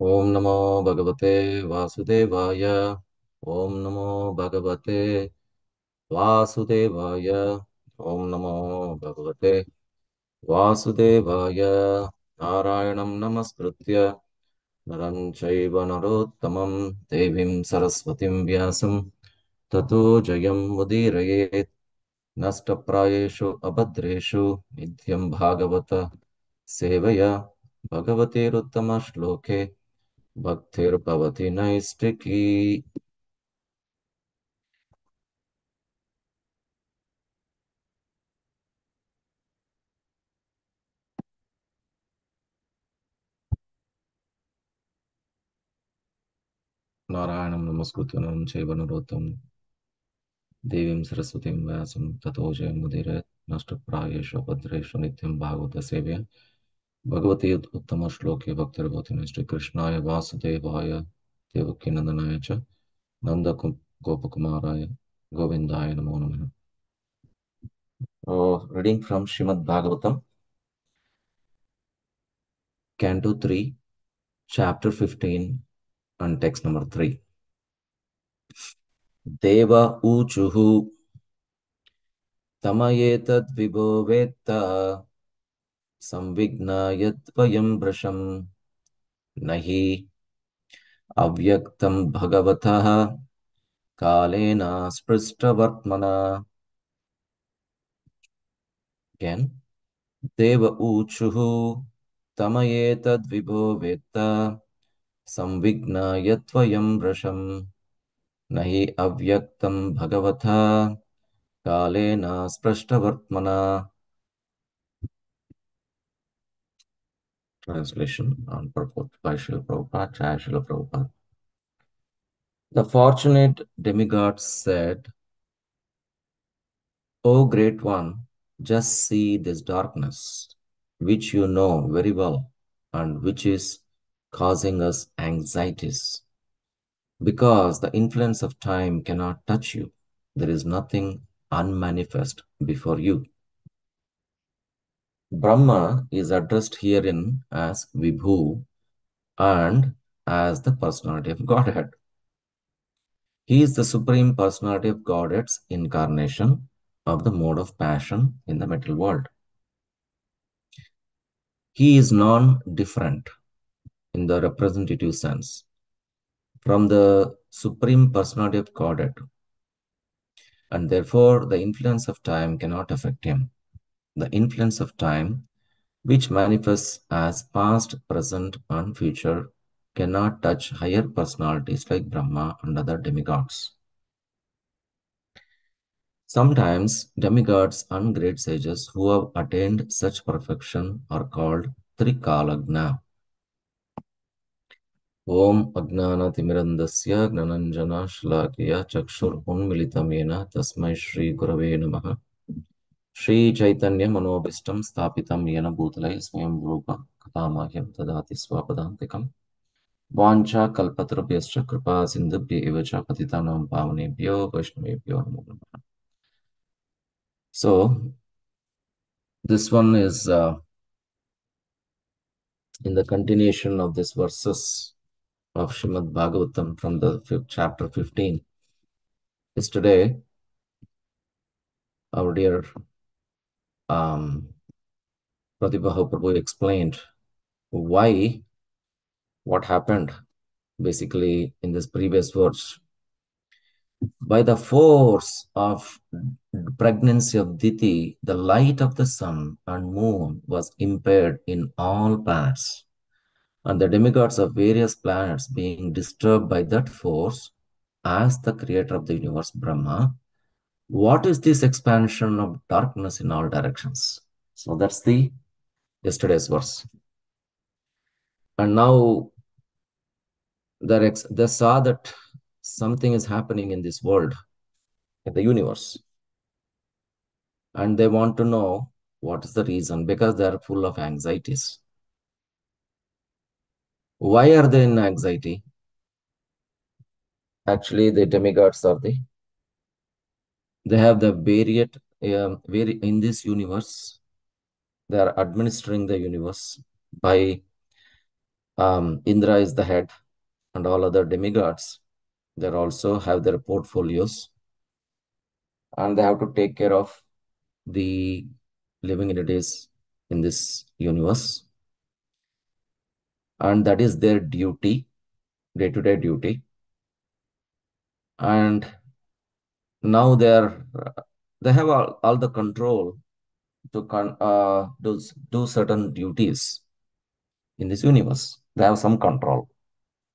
ॐ नमो भगवते वासुदेवाय। ॐ नमो भगवते वासुदेवाय। ॐ नमो भगवते वासुदेवाय। नारायणं नमस्कृत्य। नरं चैव देवीं सरस्वतीं व्यासं। ततो जयं मुदीरयेत् नष्टप्रायेषु अभद्रेषु नित्यं भागवत सेवया। भगवतेरुत्तमश्लोके भक्तिर भक्ति नैष्टिकी नारायण नमस्कृत नम नोत्तम देवी सरस्वती व्यास तथोजय मुदीर नष्ट प्रायेश भद्रेश नित्यं भागवत सेव्य भगवती उत्तम श्लोक भक्तिर्भवती में श्री कृष्णाय वासुदेवाय देवकी नंदनाय च नंद गोपकुमाराय गोविंदाय नमो नमः। Reading from Srimad Bhagavatam canto three chapter fifteen and text number three देव ऊचुहु तमयेतद्विभो वेत्ता संविघ्नायत्वयं वृषं न हि अव्यक्तं भगवतः कालेन स्पृष्टवर्त्मना Again, देव ऊचुः तमयेतद्विभो वेत्त संविघ्नायत्वयं वृषं न अव्यक्तं भगवतः कालेन स्पृष्टवर्त्मना Translation on purport by Srila Prabhupada, Srila Prabhupada. The fortunate demigod said, O great one, just see this darkness, which you know very well, and which is causing us anxieties. Because the influence of time cannot touch you, there is nothing unmanifest before you. Brahma is addressed herein as Vibhu and as the personality of Godhead. He is the supreme personality of Godhead's incarnation of the mode of passion in the material world. He is non-different in the representative sense from the supreme personality of Godhead, and therefore the influence of time cannot affect him the influence of time, which manifests as past, present, and future, cannot touch higher personalities like Brahma and other demigods. Sometimes demigods and great sages who have attained such perfection are called Trikalagna. Om అజ్ఞానతిమిరందస్య జ్ఞనంజన Chakshur Unmilitamena తస్మై శ్రీ గురవే నమః श्री चैतन्य मनोभीष्ट स्थापित स्वयं रूप कथा ददाति स्वदाक वाचा कलपतृभ्य कृपा सिंधुभ्य पति पावनेभ्यो, वैष्णवभ्यो नमो नम so this one is in the continuation of this verses of Shrimad Bhagavatam from the chapter fifteen is today our dear um, Pratibha Prabhu explained why, what happened basically in this previous verse. By the force of pregnancy of Diti, the light of the sun and moon was impaired in all planets. And the demigods of various planets being disturbed by that force, as the creator of the universe, Brahma, what is this expansion of darkness in all directions? So that's the yesterday's verse. And now they saw that something is happening in this world, in the universe. And they want to know what is the reason because they are full of anxieties. Why are they in anxiety? Actually, the demigods are the they have the varied um, very in this universe they are administering the universe by um, Indra is the head, and all other demigods, they also have their portfolios, and they have to take care of the living entities in this universe, and that is their duty, day-to-day duty. And now they are they have all, all the control to con uh, do, do certain duties in this universe. They have some control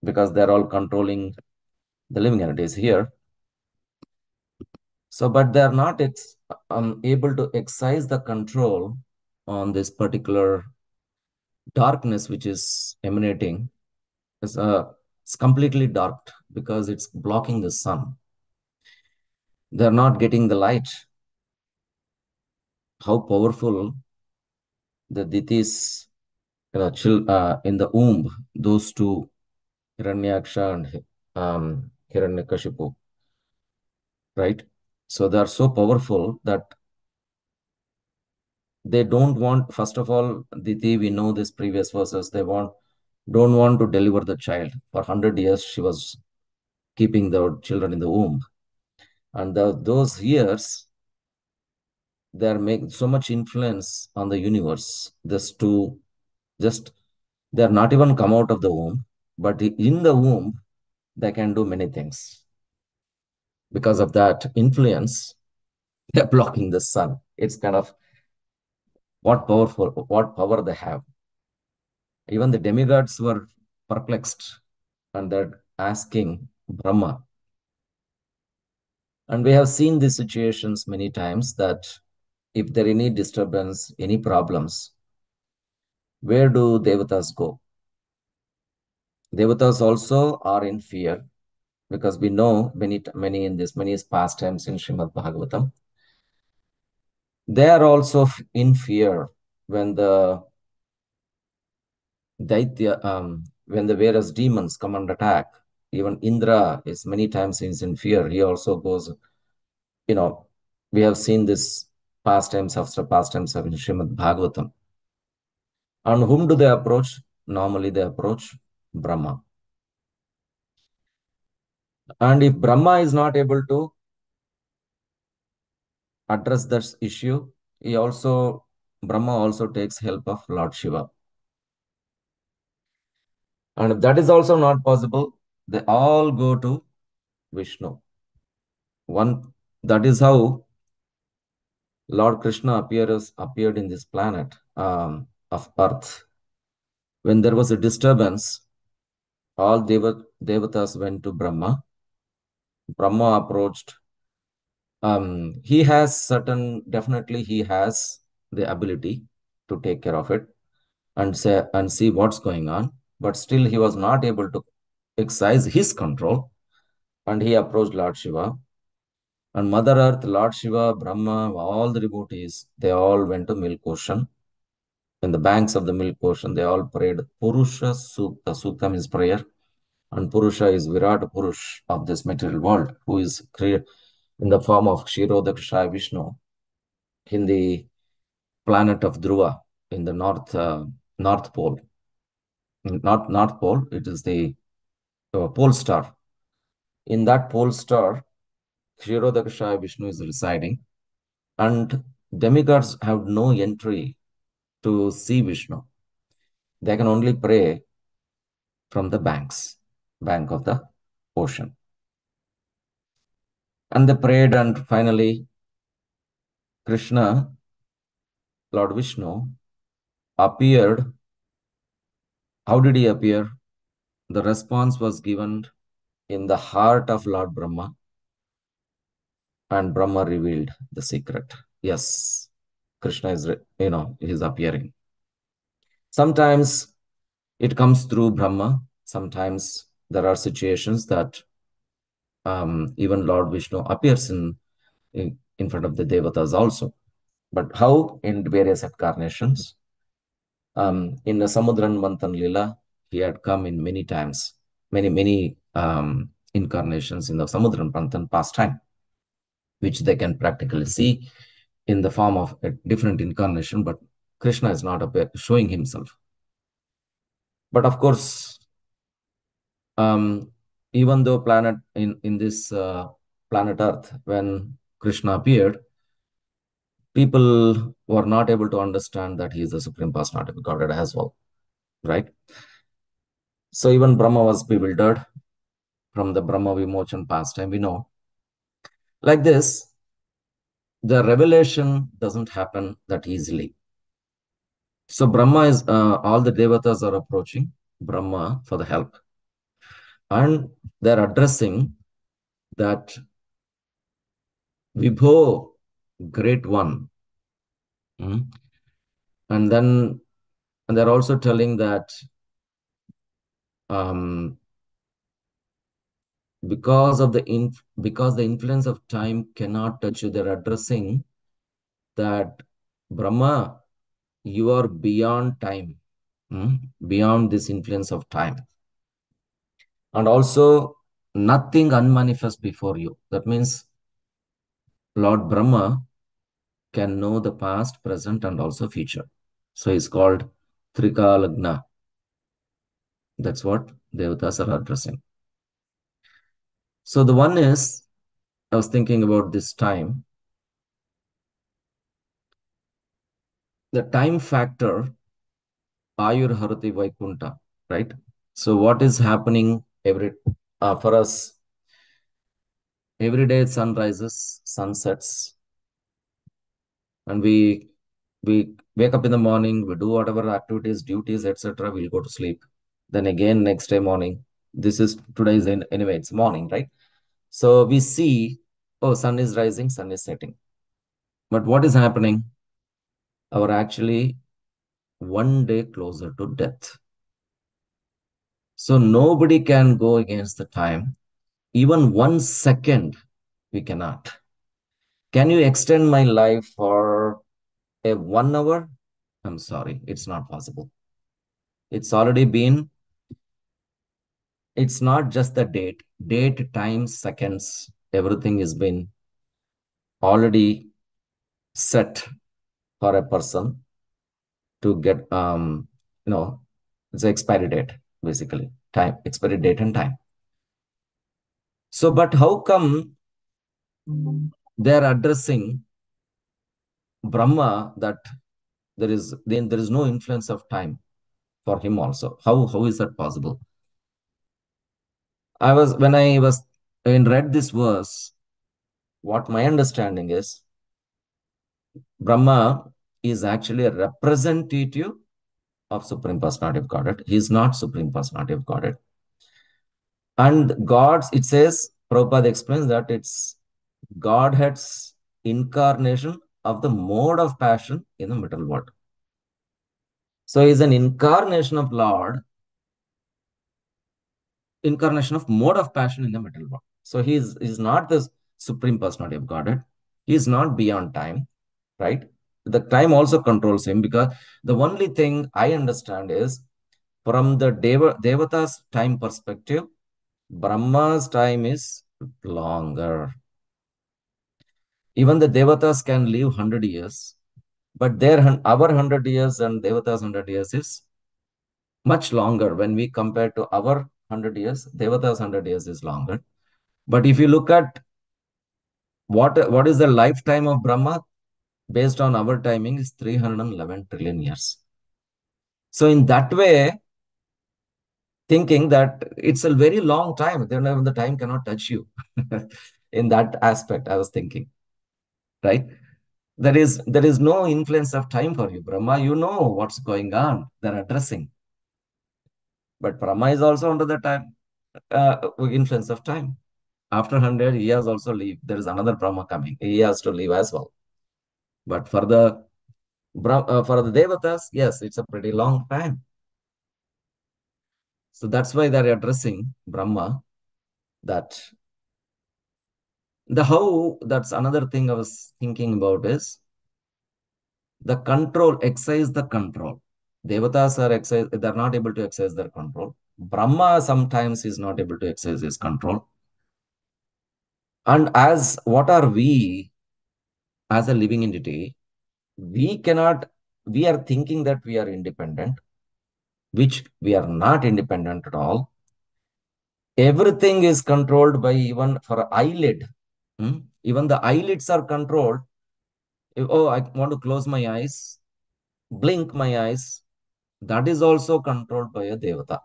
because they're all controlling the living entities here. So, but they're not ex um, able to exercise the control on this particular darkness which is emanating. It's, uh, it's completely dark because it's blocking the sun. They're not getting the light. How powerful the Ditis chill, uh, in the womb, those two, Hiranyaksha and um, Hiranyakashipu, right? So they are so powerful that they don't want, first of all, Diti, we know this previous verses, they want, don't want to deliver the child. For 100 years, she was keeping the children in the womb. And the, those years, they're making so much influence on the universe, just to, just, they're not even come out of the womb, but in the womb, they can do many things. Because of that influence, they're blocking the sun. It's kind of what powerful, what power they have. Even the demigods were perplexed and they're asking Brahma. And we have seen these situations many times that if there any disturbance, any problems, where do devatas go? Devatas also are in fear because we know many many in this many past times in Srimad Bhagavatam. They are also in fear when the Daitya, um, when the various demons come and attack. Even Indra is many times he's in fear. He also goes, you know, we have seen this past times after past times of Srimad Bhagavatam. And whom do they approach? Normally they approach Brahma. And if Brahma is not able to address this issue, he also, Brahma also takes help of Lord Shiva. And if that is also not possible, they all go to Vishnu. One that is how Lord Krishna appears appeared in this planet um, of Earth. When there was a disturbance, all Deva, devatas went to Brahma. Brahma approached. Um, he has certain, definitely he has the ability to take care of it and say and see what's going on. But still, he was not able to exercise his control, and he approached Lord Shiva. And Mother Earth, Lord Shiva, Brahma, all the devotees, they all went to Milk Ocean. In the banks of the Milk Ocean, they all prayed Purusha Sukta. Sukta means prayer. And Purusha is Virat Purush of this material world, who is created in the form of Kshirodakshaya Vishnu in the planet of Dhruva in the north uh, north pole. Not north pole, it is the pole star. In that pole star, Kshirodakshaya Vishnu is residing, and demigods have no entry to see Vishnu. They can only pray from the banks, bank of the ocean. And they prayed, and finally, Krishna, Lord Vishnu, appeared. How did he appear? The response was given in the heart of Lord Brahma, and Brahma revealed the secret. Yes, Krishna is, you know, is appearing. Sometimes it comes through Brahma. Sometimes there are situations that um, even Lord Vishnu appears in, in, in front of the devatas also. But how? In various incarnations. Um, in the Samudran Manthan Lila, he had come in many times, many, many um, incarnations in the Samudran past time, which they can practically see in the form of a different incarnation, but Krishna is not appear, showing himself. But of course, um, even though planet in in this uh, planet Earth, when Krishna appeared, people were not able to understand that he is the supreme personality of Godhead as well, right? So even Brahma was bewildered from the Brahma Vimohan pastime. We know, like this, the revelation doesn't happen that easily. So Brahma is uh, all the devatas are approaching Brahma for the help, and they're addressing that Vibho, great one. Hmm? And then and they're also telling that um, because of the in because the influence of time cannot touch you, they're addressing that Brahma, you are beyond time, hmm? beyond this influence of time. And also nothing unmanifest before you. That means Lord Brahma can know the past, present, and also future. So he's called Trikalagna. That's what Devatas are addressing. So the one is, I was thinking about this time. The time factor, Ayur Harati Vaikunta, right? So what is happening every uh, for us? Every day sun rises, sun sets, and we we wake up in the morning, we do whatever activities, duties, etc. We'll go to sleep. Then again next day morning. This is today's in anyway, it's morning, right? So we see, oh, sun is rising, sun is setting. But what is happening? Our actually one day closer to death. So nobody can go against the time. Even one second, we cannot. Can you extend my life for a one hour? I'm sorry, it's not possible. It's already been, it's not just the date, date, time, seconds, everything has been already set for a person to get, um, you know, it's expiry date, basically, time, expiry date and time. So, but how come they're addressing Brahma that there is then there is no influence of time for him also. How how is that possible? I was when I was when read this verse, what my understanding is Brahma is actually a representative of Supreme Personality of Godhead. He is not Supreme Personality of Godhead. And God's, it says, Prabhupada explains that it's Godhead's incarnation of the mode of passion in the middle world. So he's an incarnation of Lord, incarnation of mode of passion in the middle world. So he's, is not the supreme personality of Godhead. He is not beyond time, right? The time also controls him because the only thing I understand is from the Deva, Devata's time perspective, Brahma's time is longer. Even the Devatas can live 100 years, but their our 100 years and Devata's 100 years is much longer when we compare to our 100 years. Devata's 100 years is longer. But if you look at what, what is the lifetime of Brahma, based on our timing, is 311 trillion years. So in that way, thinking that it's a very long time, then the time cannot touch you. in that aspect, I was thinking, right? There is there is no influence of time for you, Brahma. You know what's going on. They're addressing. But Brahma is also under the time uh, influence of time. After 100, he has also leave. There is another Brahma coming. He has to leave as well. But for the uh, for the Devatas, yes, it's a pretty long time. So that's why they're addressing Brahma that the how that's another thing I was thinking about is the control, exercise the control. Devatas are exercise, they're not able to exercise their control. Brahma sometimes is not able to exercise his control. And as what are we as a living entity? We cannot, we are thinking that we are independent. which we are not independent at all. Everything is controlled by even for eyelid. Hmm? Even the eyelids are controlled. Oh, I want to close my eyes, blink my eyes. That is also controlled by a devata.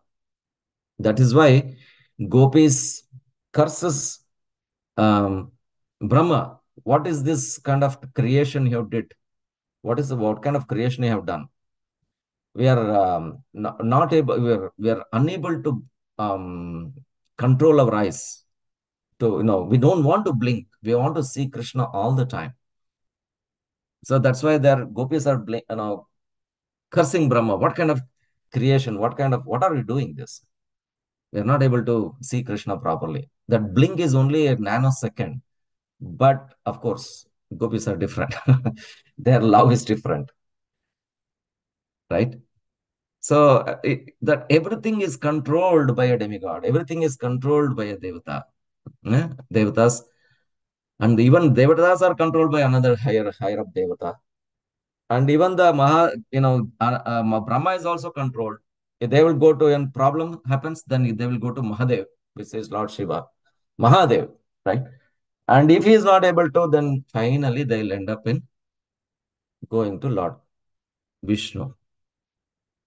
That is why gopis curses um, Brahma. What is this kind of creation you have did? What is the, what kind of creation you have done? We are um, not, not able. We are we are unable to um, control our eyes. To you know, we don't want to blink. We want to see Krishna all the time. So that's why their gopis are you know cursing Brahma. What kind of creation? What kind of what are we doing this? we are not able to see Krishna properly. That blink is only a nanosecond. But of course, gopis are different. Their love is different. Right? So it, that everything is controlled by a demigod. Everything is controlled by a devata. Eh? Devatas. And even devatas are controlled by another higher higher up devata. And even the Maha, you know, uh, uh, Brahma is also controlled. If they will go to a problem happens, then they will go to Mahadev, which is Lord Shiva. Mahadev, right? And if he is not able to, then finally they'll end up in going to Lord Vishnu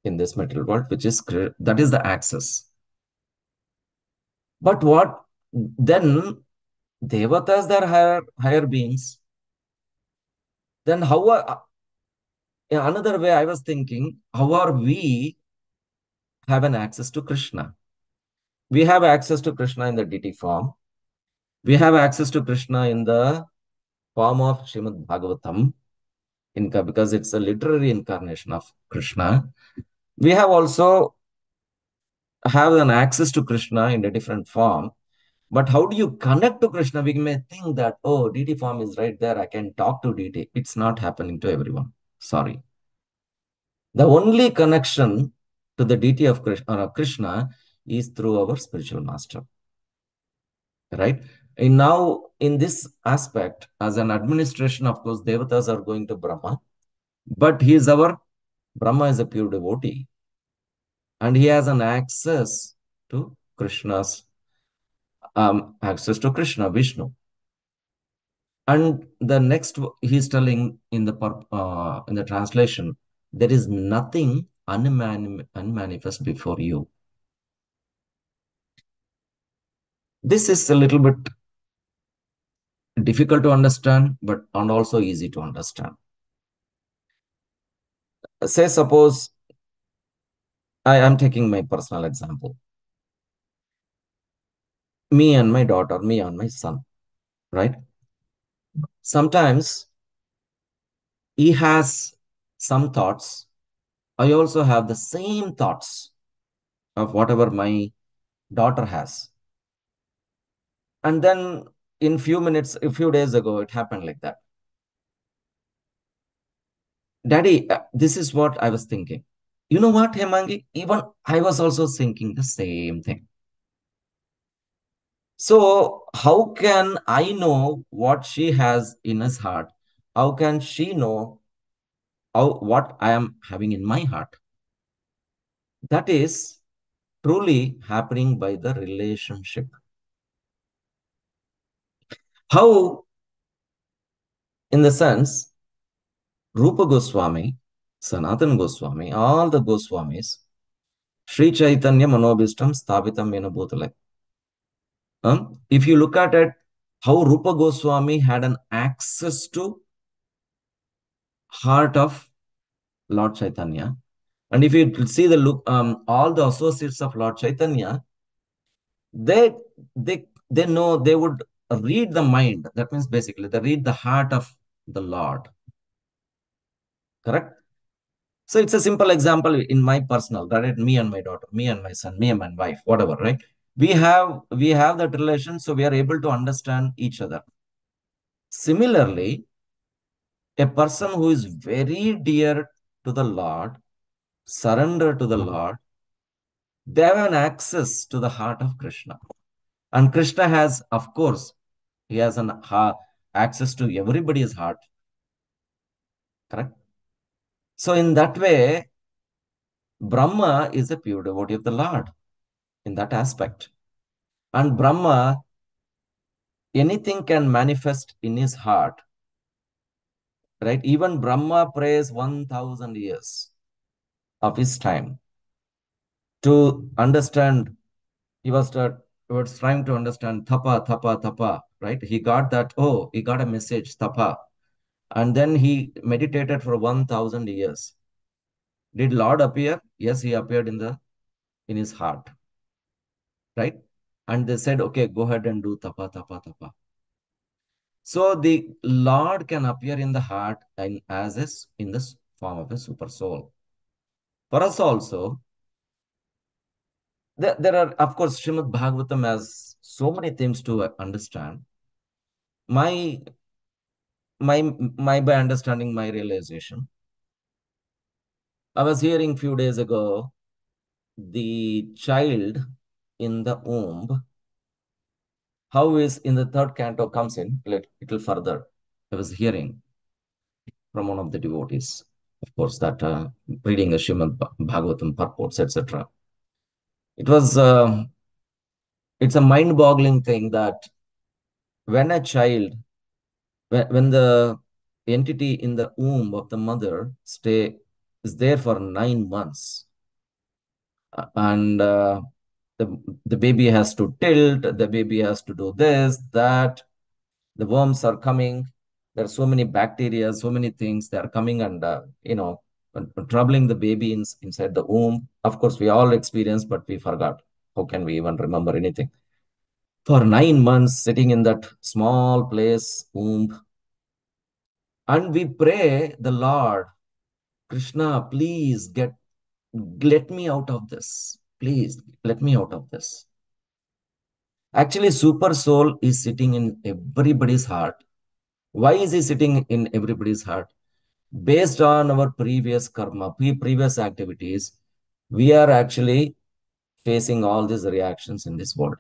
in this material world, which is that is the axis. But what then devatas, they're higher higher beings. Then how are another way I was thinking, how are we have an access to Krishna? We have access to Krishna in the deity form. We have access to Krishna in the form of Shrimad Bhagavatam, in, because it's a literary incarnation of Krishna. We have also have an access to Krishna in a different form. But how do you connect to Krishna? We may think that, oh, deity form is right there. I can talk to deity. It's not happening to everyone. Sorry. The only connection to the deity of Krishna, Krishna is through our spiritual master. Right? And now, in this aspect, as an administration, of course, devatas are going to Brahma, but he is our, Brahma is a pure devotee. And he has an access to Krishna's, um, access to Krishna, Vishnu. And the next, he's telling in the, uh, in the translation, there is nothing unmani unmanifest before you. This is a little bit difficult to understand, but and also easy to understand. Say, suppose I am taking my personal example. Me and my daughter, me and my son, right? Sometimes he has some thoughts. I also have the same thoughts of whatever my daughter has. And then in few minutes, a few days ago, it happened like that. Daddy, uh, this is what I was thinking. You know what, Hemangi? Even I was also thinking the same thing. So how can I know what she has in his heart? How can she know how, what I am having in my heart? That is truly happening by the relationship. How, in the sense, Rupa Goswami, Sanatan Goswami, all the Goswamis, Sri Chaitanya Manobishtam Sthapitam Yenabhutale. Um, if you look at it, how Rupa Goswami had an access to heart of Lord Chaitanya. And if you see the look, um, all the associates of Lord Chaitanya, they they they know they would read the mind. That means basically they read the heart of the Lord. Correct? So it's a simple example in my personal, right? Me and my daughter, me and my son, me and my wife, whatever, right? We have we have that relation, so we are able to understand each other. Similarly, a person who is very dear to the Lord, surrender to the Lord, they have an access to the heart of Krishna. And Krishna has, of course, he has an uh, access to everybody's heart. Correct? So in that way, Brahma is a pure devotee of the Lord in that aspect. And Brahma, anything can manifest in his heart. Right? Even Brahma prays 1000 years of his time to understand. He was, was trying to understand tapa, tapa, tapa, right? He got that, oh, he got a message, tapa. And then he meditated for 1000 years. Did Lord appear? Yes, he appeared in the in his heart. Right? And they said, okay, go ahead and do tapa, tapa, tapa. So the Lord can appear in the heart and as is in the form of a super soul. For us also, there, there are, of course, Srimad Bhagavatam has so many things to understand. My, my, my by understanding, my realization. I was hearing few days ago, the child in the womb how is in the third canto comes in a little further. I was hearing from one of the devotees, of course, that uh, reading the Srimad Bhagavatam purports, etc. It was, uh, it's a mind-boggling thing that when a child, when, when the entity in the womb of the mother stay is there for nine months, and uh, the, the baby has to tilt, the baby has to do this, that, the worms are coming. There are so many bacteria, so many things that are coming and, uh, you know, troubling the baby in, inside the womb. Of course, we all experience, but we forgot. How can we even remember anything? For nine months, sitting in that small place, womb, and we pray the Lord, Krishna, please get, let me out of this. Please let me out of this. Actually, super soul is sitting in everybody's heart. Why is he sitting in everybody's heart? Based on our previous karma, previous activities, we are actually facing all these reactions in this world.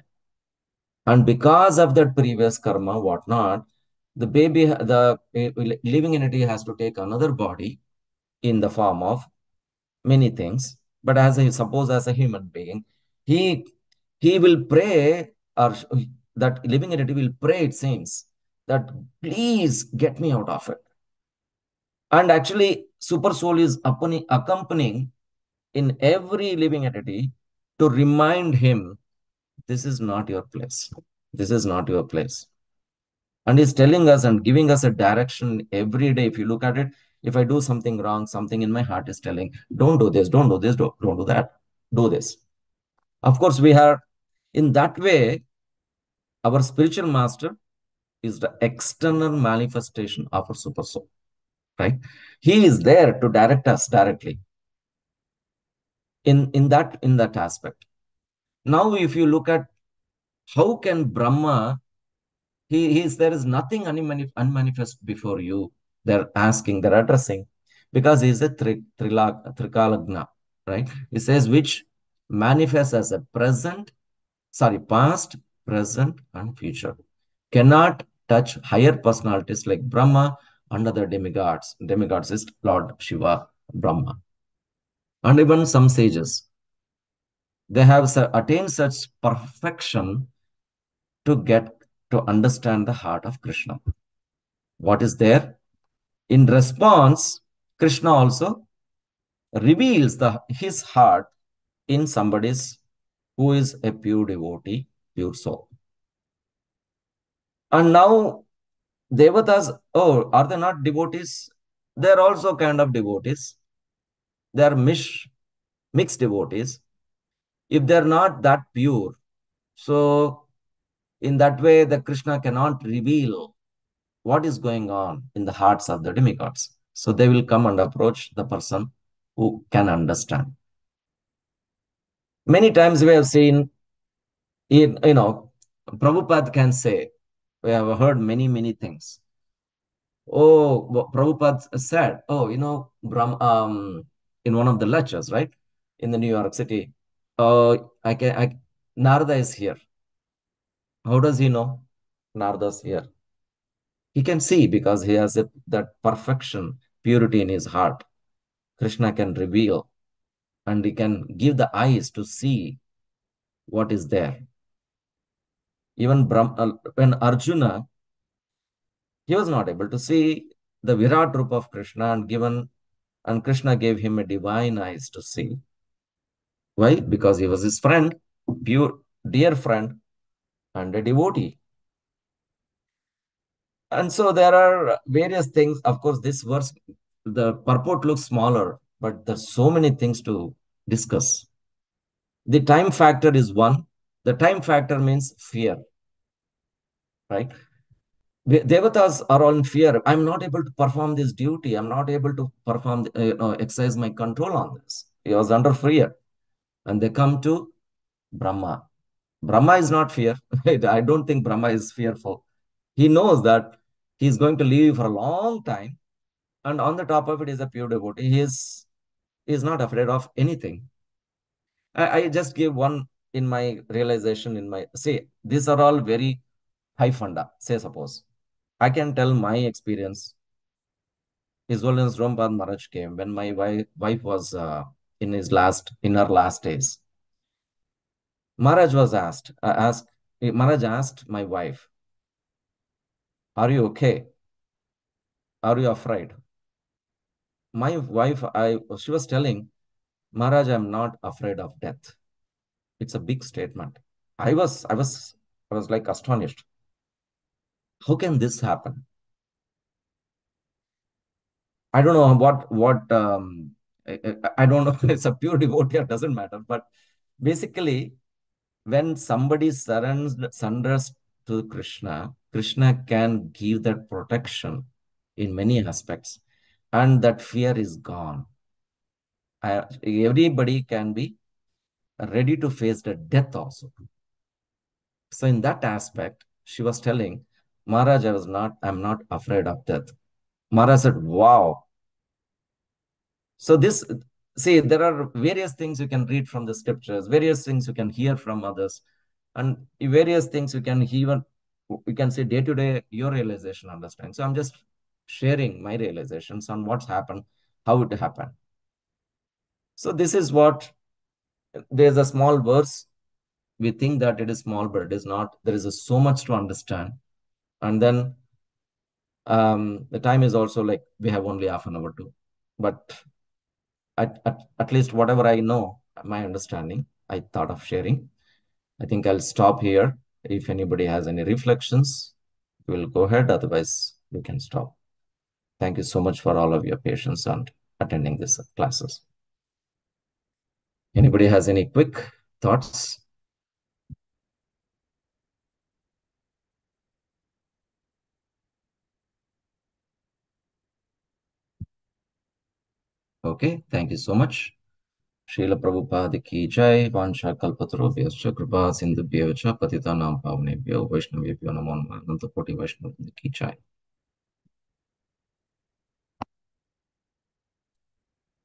And because of that previous karma, whatnot, the baby, the eh, living entity has to take another body in the form of many things. But as a suppose as a human being, he he will pray or that living entity will pray, it seems, that please get me out of it. And actually, super soul is accompanying in every living entity to remind him, this is not your place. This is not your place. And he's telling us and giving us a direction every day. If you look at it, if I do something wrong, something in my heart is telling, don't do this, don't do this, don't, don't do that, do this. Of course, we are in that way, our spiritual master is the external manifestation of our super soul, right? He is there to direct us directly in, in, that, in that aspect. Now, if you look at how can Brahma, he, he is, there is nothing unmanifest before you. They're asking, they're addressing, because he is a tri, trikalagna, right? He says, which manifests as a present, sorry, past, present, and future. Cannot touch higher personalities like Brahma and other demigods. Demigods is Lord Shiva, Brahma. And even some sages. They have attained such perfection to get to understand the heart of Krishna. What is there? In response, Krishna also reveals the his heart in somebody's who is a pure devotee, pure soul. And now Devatas, oh, are they not devotees? They're also kind of devotees. They're mish, mixed devotees. If they're not that pure, so in that way, the Krishna cannot reveal what is going on in the hearts of the demigods. So they will come and approach the person who can understand. Many times we have seen, in, you know, Prabhupada can say, we have heard many, many things. Oh, Prabhupada said, oh, you know, Brahm, um, in one of the lectures, right, in the New York City, oh, I can, I, Narada is here. How does he know Narada's here? He can see because he has a, that perfection, purity in his heart. Krishna can reveal and he can give the eyes to see what is there. Even Brahm, uh, when Arjuna, he was not able to see the Virat Rupa of Krishna and given, and Krishna gave him a divine eyes to see. Why? Because he was his friend, pure, dear friend, and a devotee. And so there are various things. Of course, this verse, the purport looks smaller, but there's so many things to discuss. The time factor is one. The time factor means fear, right? Devatas are all in fear. I'm not able to perform this duty. I'm not able to perform, uh, you know, exercise my control on this. He was under fear. And they come to Brahma. Brahma is not fear. I don't think Brahma is fearful. He knows that he's going to live for a long time. And on the top of it is a pure devotee. He is, he is not afraid of anything. I, I just give one in my realization in my, say, these are all very high funda, say suppose. I can tell my experience. His Holiness Romapad Maharaj came when my wife, wife was uh, in his last, in her last days. Maharaj was asked, uh, asked, Maharaj asked my wife, are you okay? Are you afraid? My wife, I she was telling, Maharaj, I'm not afraid of death. It's a big statement. I was, I was, I was like astonished. How can this happen? I don't know what what um, I, I don't know. it's a pure devotee. It doesn't matter. But basically, when somebody surrenders, surrenders to Krishna, Krishna can give that protection in many aspects, and that fear is gone. I, everybody can be ready to face the death also. So in that aspect, she was telling, Maharaj, I was not, I'm not afraid of death. Maharaj said, wow. So this, see, there are various things you can read from the scriptures, various things you can hear from others, and various things you can even, we can say day to day, your realization, understand. So I'm just sharing my realizations on what's happened, how it happened. So this is what, there's a small verse. We think that it is small, but it is not. There is a, so much to understand. And then um, the time is also like we have only half an hour to, but at, at, at least whatever I know, my understanding, I thought of sharing. I think I'll stop here. If anybody has any reflections, we'll go ahead. Otherwise, we can stop. Thank you so much for all of your patience and attending these classes. Anybody has any quick thoughts? Okay, thank you so much. शील प्रभुपाद की जय वांछा कल्पतरुभ्यश्च कृपा सिंधुभ्यो च पतितानां पावनेभ्यो वैष्णवेभ्यो नमो नमः अनंत कोटि वैष्णव की जय